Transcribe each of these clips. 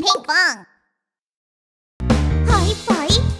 Ping pong. Hi, poi.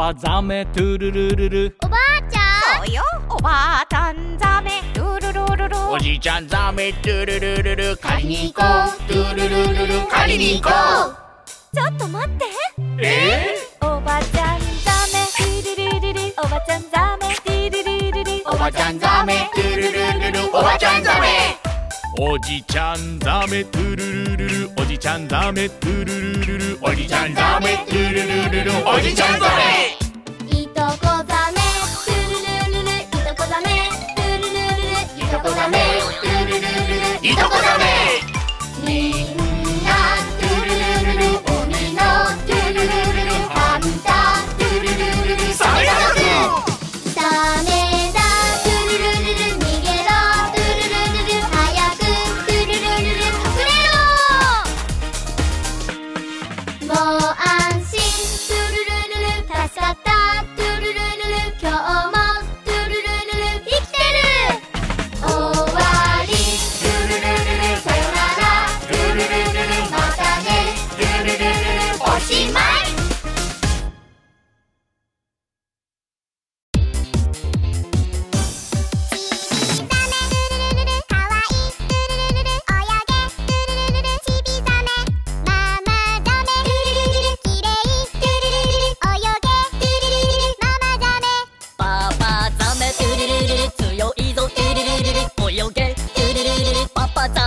トゥルルルル。おばあちゃんそうよ。おばあちゃんザメ。ルルルルル。おじいちゃんザメトゥルルルル借りに行こう。トゥルルルル借りに行こう。ちょっと待って。え？ー、おばちゃんザメ。トゥルルルルおばちゃんザメ。トゥルルルルおばちゃんザメトゥルルルルおばちゃんザメ。おじちゃんザメトゥルルルルおじちゃんザメトゥルルルルおじちゃんザメトゥルルルルおじちゃんザメいとこだめ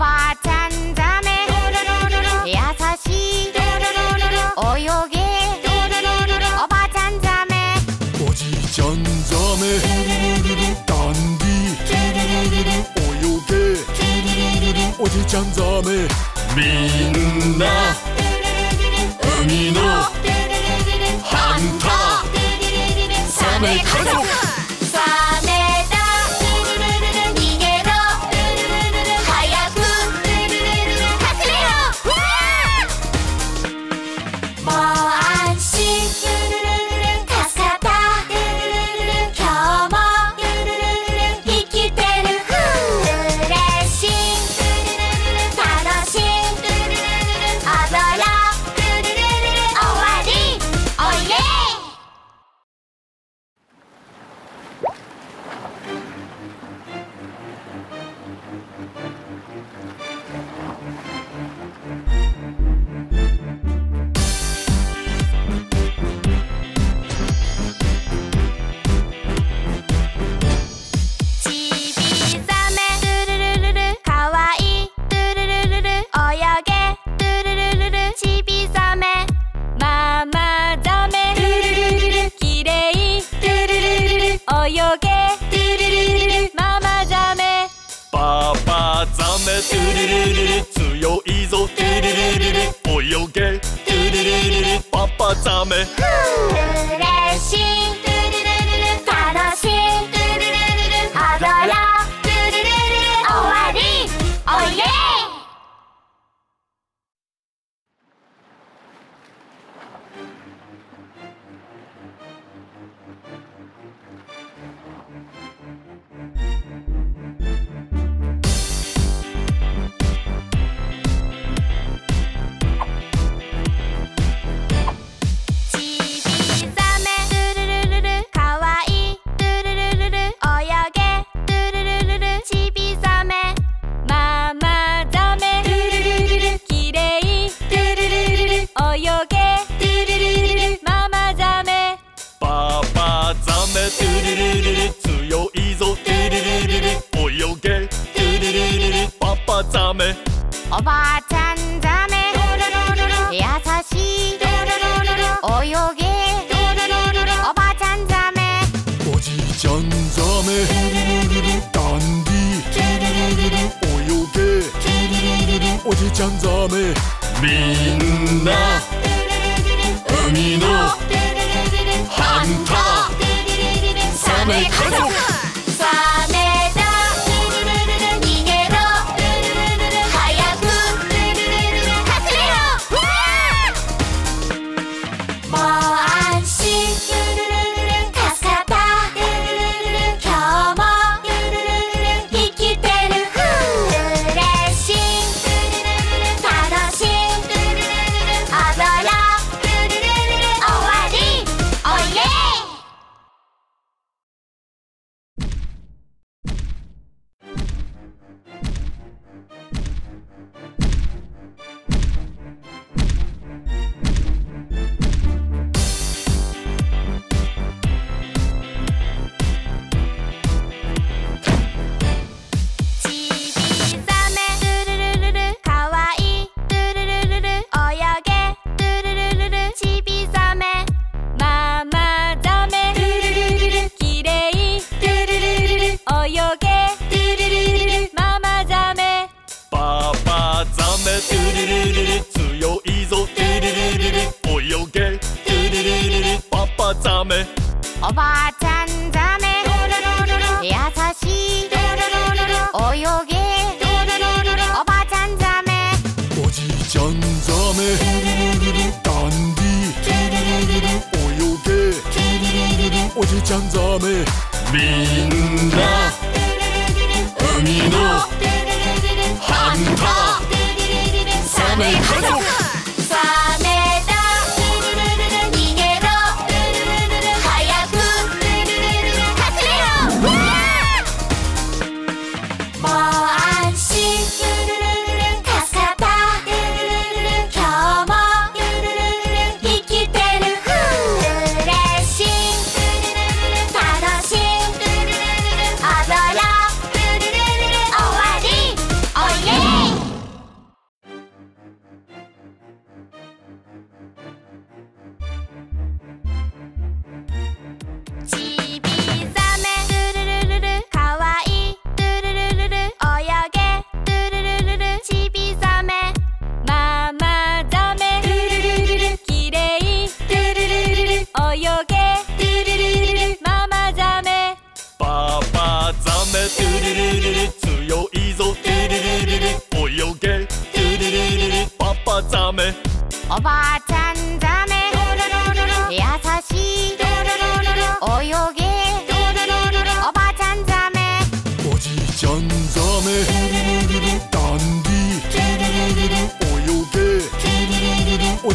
ばあちゃんザメ優しい。泳げ。おばあちゃんザメおじいちゃんザメダンディ泳げ。おじいちゃんザメみんな。海の。ハンター。サメ家族ルルルル強いぞトゥルルルル泳げトゥルルルルパパザメトゥルルルル強いぞトゥルルルル泳げトゥルルルルパパザメおばあ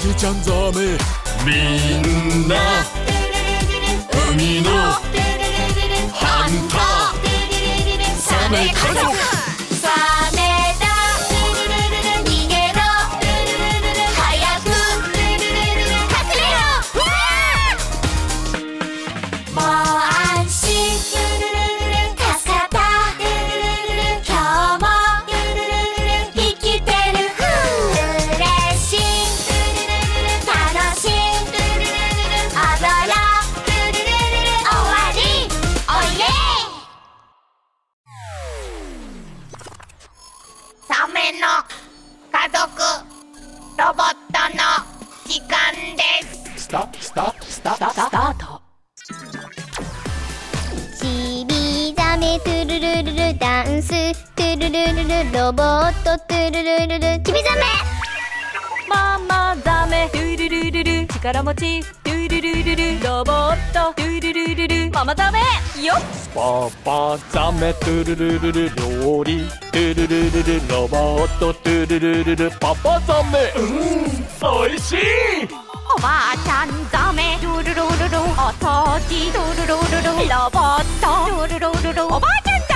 じちゃんザメみんな海のハンターサメ家族ロボットトゥルルルル。ちびザメ。ママザメ。ドゥルルルル力持ち。ドゥルルルルロボット。ドゥルルルルママザメ。よっ。パパザメ。トゥルルルル料理。トゥルルルルロボット。トゥルルルルパパザメ。うん。おいしい。おばあちゃんザメ。ドゥルルルルおとじドゥルルルルロボット。ドゥルルルルおばあちゃんザメ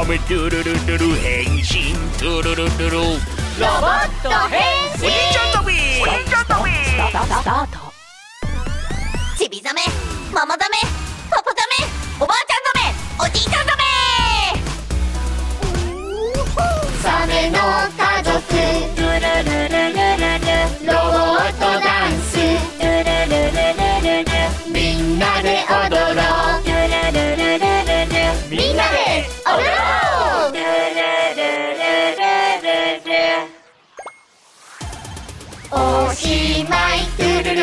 ちゃんザメトゥルルルル変身トゥルルルルロボット変身おじいちゃん飛びおじいちゃん飛びスタートちびザメママザメパパザメおばあちゃん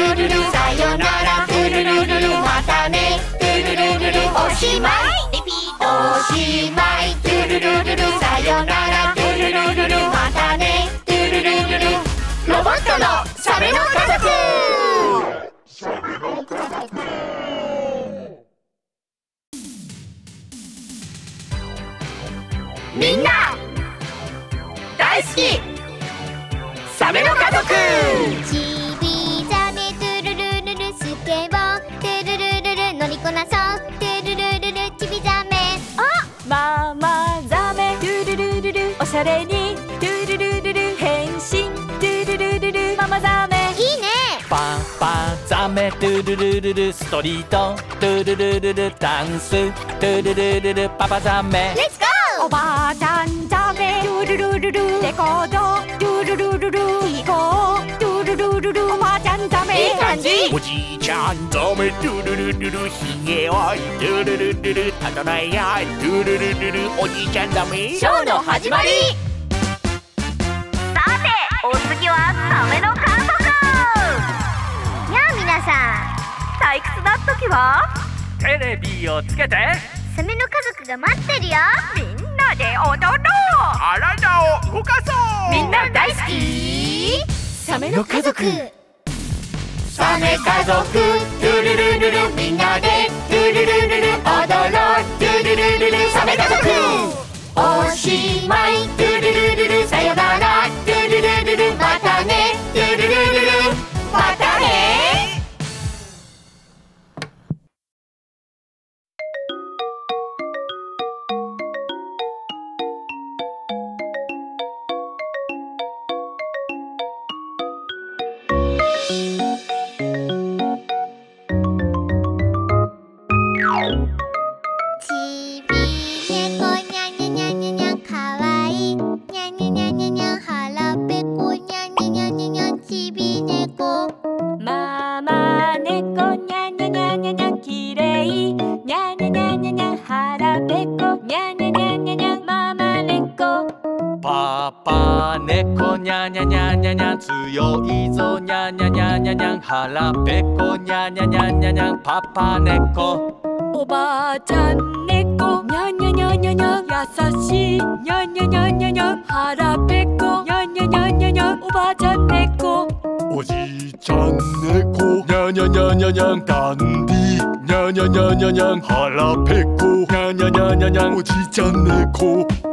ルルルさよならトゥルルルルまたね。トゥルルルルおしまい。リピートおしまい。トゥルルルルさよならトゥルルルルまたね。トゥルルルルロボットのサメの家族。みんなれにドゥルルルル変身。ドゥルルルルママザメ。いいね。パパザメトゥルルルルストリート。トゥルルルルダンス。トゥルルルルパパザメ。レッツゴおばあちゃんザメ。ドゥルルルルレコード。ドゥルルルルいい感じ。おじいちゃんザメトゥルルルルひげはトゥルルルルたとないやトゥルルルルおじいちゃんザメショーの始まり。さてお次はサメの観測やあ皆さ退屈な時は？テレビをつけて。んサメの家族が待ってるよ。みんなで踊ろう。体を動かそう。みんな大好き。サメの家族サメ家族。トゥルルルルみんなで。トゥルルルル踊ろう。トゥルルルルサメ家族。おしまい。トゥルルルルさよなら 냐냐냐냐냥 파파네코. 오바잔네코. 냐냐냐냐냐 야사시. 냐냐냐냐냐 하라페코. 냐냐냐냐냐 오바잔네코. 오지잔네코. 냐냐냐냐냥 단디. 냐냐냐냐냥 하라페코. 냐냐냐냐냥 오지잔네코.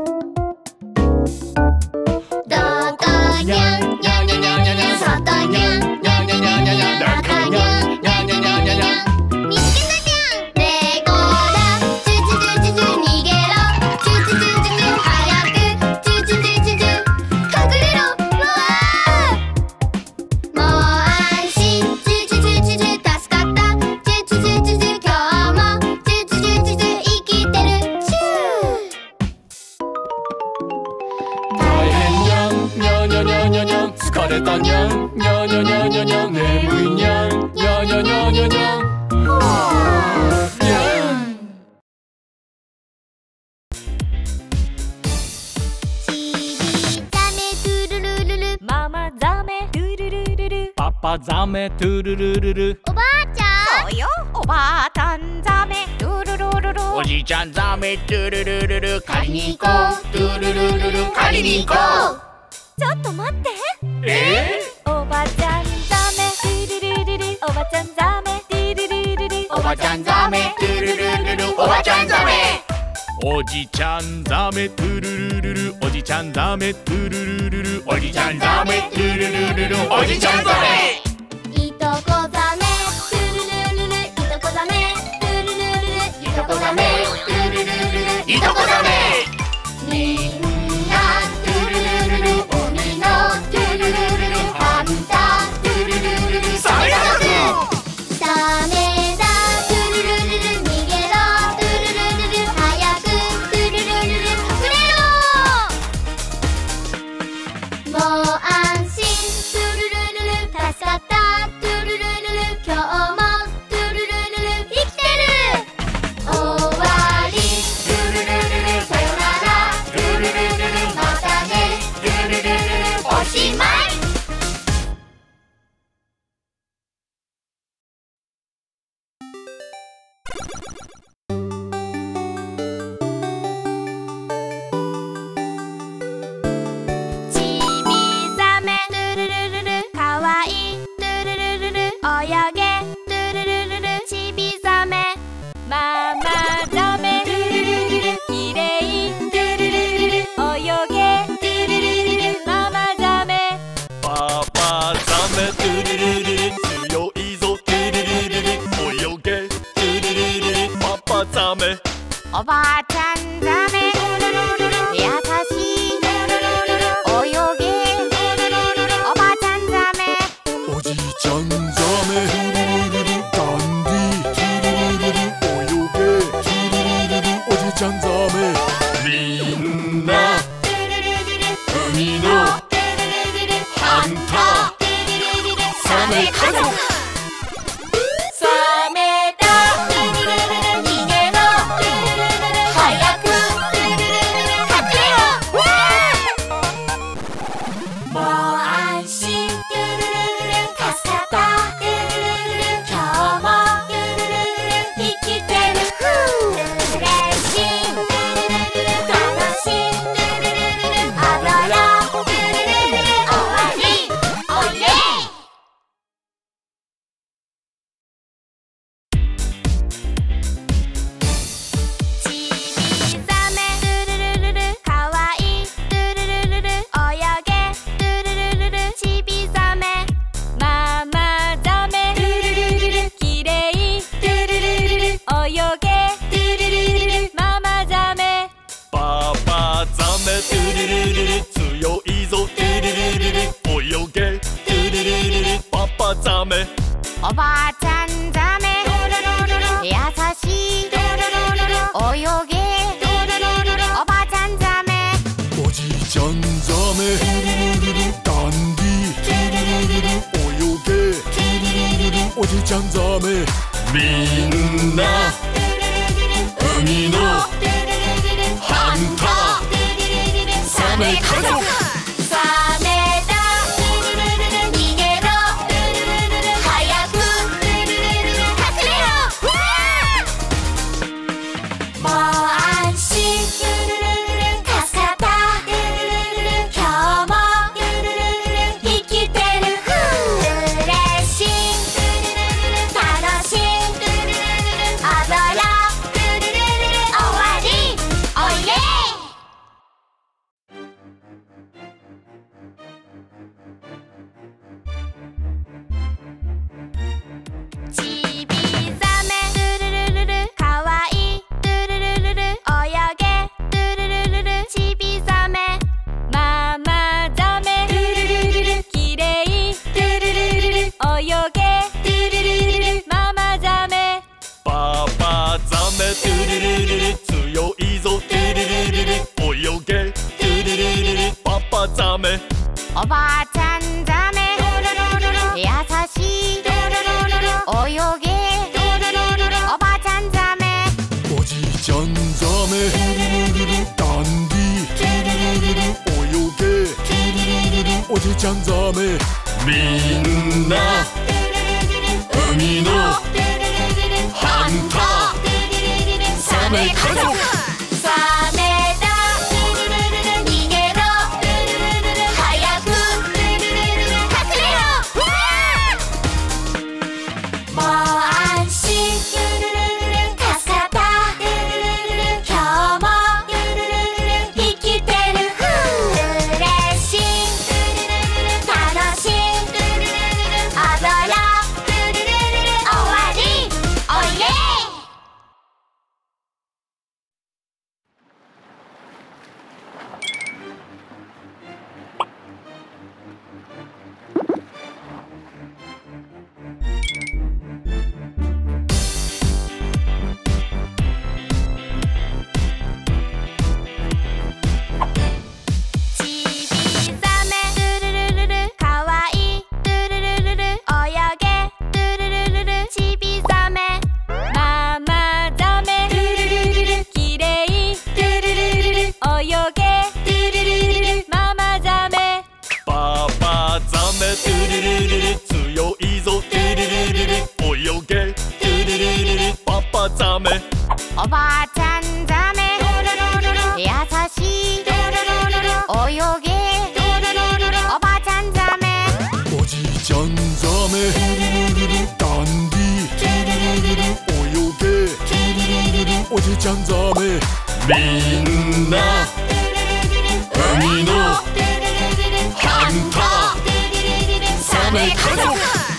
パザメトゥルルルル。おばあちゃんそうよ。おばあたんザメ。トゥルルルル。おじいちゃんザメトゥルルルル借りに行こう。トゥルルルル借りに行こう。ちょっと待って。え、おばあちゃんザメ。トゥルルルルおばあちゃんザメ。トゥルルルルおばあちゃんザメトゥルルルルおばおじちゃんザメトゥルルルルおじちゃんザメトゥルルルルおじちゃんザメトゥルルルルおじちゃんザメ。いとこザメトゥルルルルいとこザメトゥルルルルいとこザメ。トゥルルルルいとこザメ。みんな吧，みんなザメ。ダンディ。泳げ。おじちゃんザメ。みんな。海の。ハンター。サメ家族。おじちゃんザメみんな海のハンターサメ家族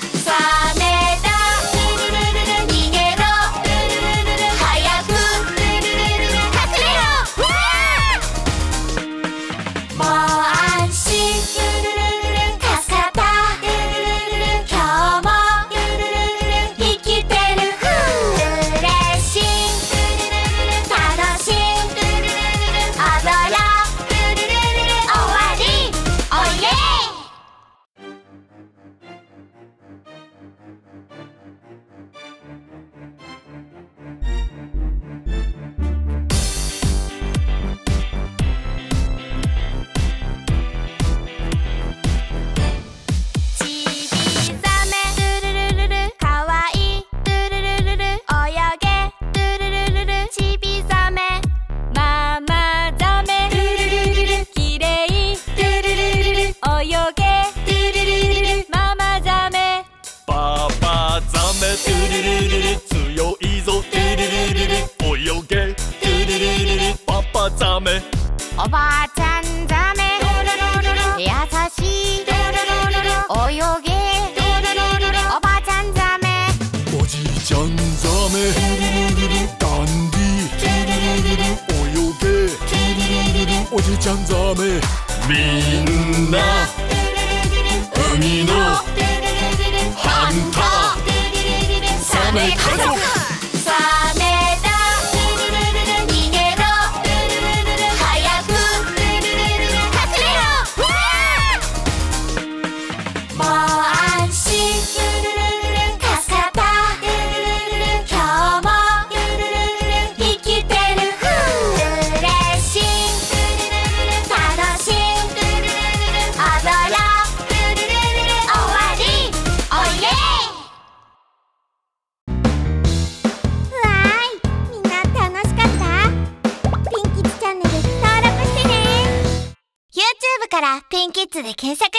おじちゃんザメ。みんな海のハンター。サメ家族で検索